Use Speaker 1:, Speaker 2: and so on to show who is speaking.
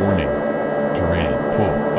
Speaker 1: Warning. Terrain. Pull.